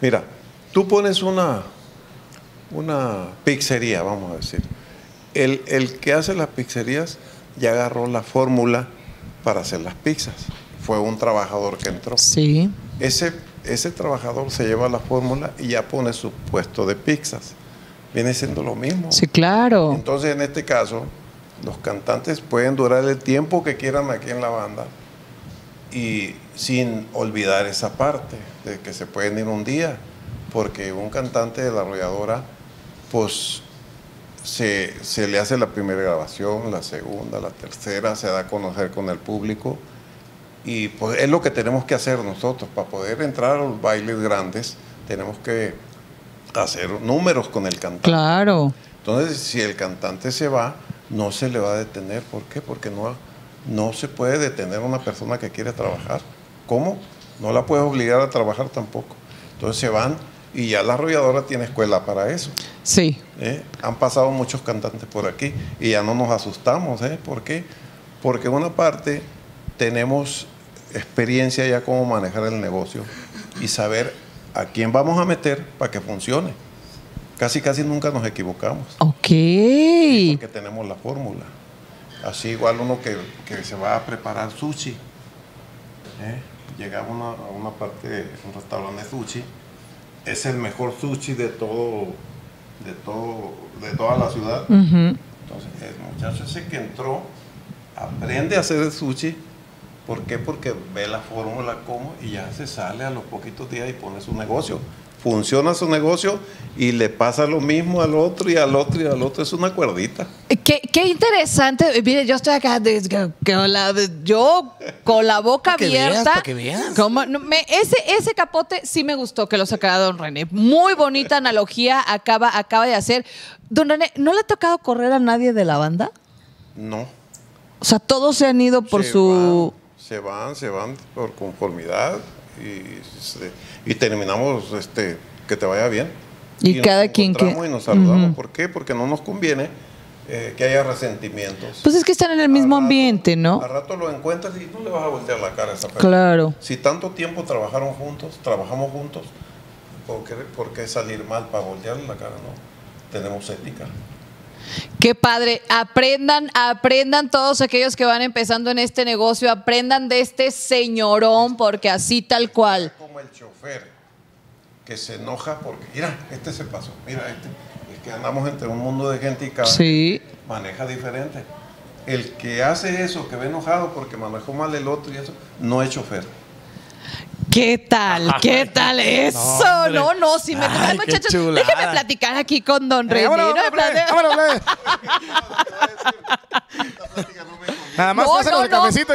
Mira, tú pones una, una pizzería, vamos a decir. El, el que hace las pizzerías ya agarró la fórmula para hacer las pizzas. Fue un trabajador que entró. Sí. Ese, ese trabajador se lleva la fórmula y ya pone su puesto de pizzas. Viene siendo lo mismo. Sí, claro. Entonces, en este caso, los cantantes pueden durar el tiempo que quieran aquí en la banda y sin olvidar esa parte de que se pueden ir un día, porque un cantante de la arrolladora, pues se, se le hace la primera grabación, la segunda, la tercera, se da a conocer con el público y pues es lo que tenemos que hacer nosotros para poder entrar a los bailes grandes, tenemos que hacer números con el cantante. Claro. Entonces, si el cantante se va, no se le va a detener. ¿Por qué? Porque no, no se puede detener a una persona que quiere trabajar. ¿Cómo? No la puedes obligar a trabajar tampoco. Entonces se van y ya la arrolladora tiene escuela para eso. Sí. ¿eh? Han pasado muchos cantantes por aquí y ya no nos asustamos. ¿eh? ¿Por qué? Porque en una parte tenemos experiencia ya cómo manejar el negocio y saber a quién vamos a meter para que funcione. Casi, casi nunca nos equivocamos. Ok. Porque tenemos la fórmula. Así igual uno que, que se va a preparar sushi. ¿eh? Llega a una, a una parte, un restaurante de sushi. Es el mejor sushi de todo, de todo, de toda la ciudad. Entonces, el muchacho ese que entró aprende a hacer el sushi. ¿Por qué? Porque ve la fórmula cómo y ya se sale a los poquitos días y pone su negocio. Funciona su negocio y le pasa lo mismo al otro y al otro y al otro. Es una cuerdita. Qué, qué interesante. Mire, yo estoy acá, de- que- que la- yo con la boca que veas, abierta. pa' que veas. Como- no, me- ese, ese capote sí me gustó que lo sacara don René. Muy bonita analogía acaba, acaba de hacer. Don René, ¿no le ha tocado correr a nadie de la banda? No. O sea, todos se han ido por su... se van, se van por conformidad y, terminamos este, que te vaya bien. Y cada quien que- Y nos saludamos. ¿Por qué? Porque no nos conviene eh, que haya resentimientos. Pues es que están en el mismo rato- ambiente, ¿no? Al rato lo encuentras y no le vas a voltear la cara a esa persona. Claro. Si tanto tiempo trabajaron juntos, trabajamos juntos, ¿por qué, por qué salir mal para voltearle la cara? No. Tenemos ética. Qué padre. Aprendan, aprendan todos aquellos que van empezando en este negocio, aprendan de este señorón, porque así tal cual. como el chofer que se enoja porque, mira, este se pasó, mira, este. Es que andamos entre un mundo de gente y cada Sí. maneja diferente. El que hace eso, que ve enojado porque manejó mal el otro y eso, no es chofer. ¿Qué tal? ¿Qué tal eso? No, no, si me muchachos, chulada. déjenme platicar aquí con Don Eh, vámonos. Nada más No, no, el cafecito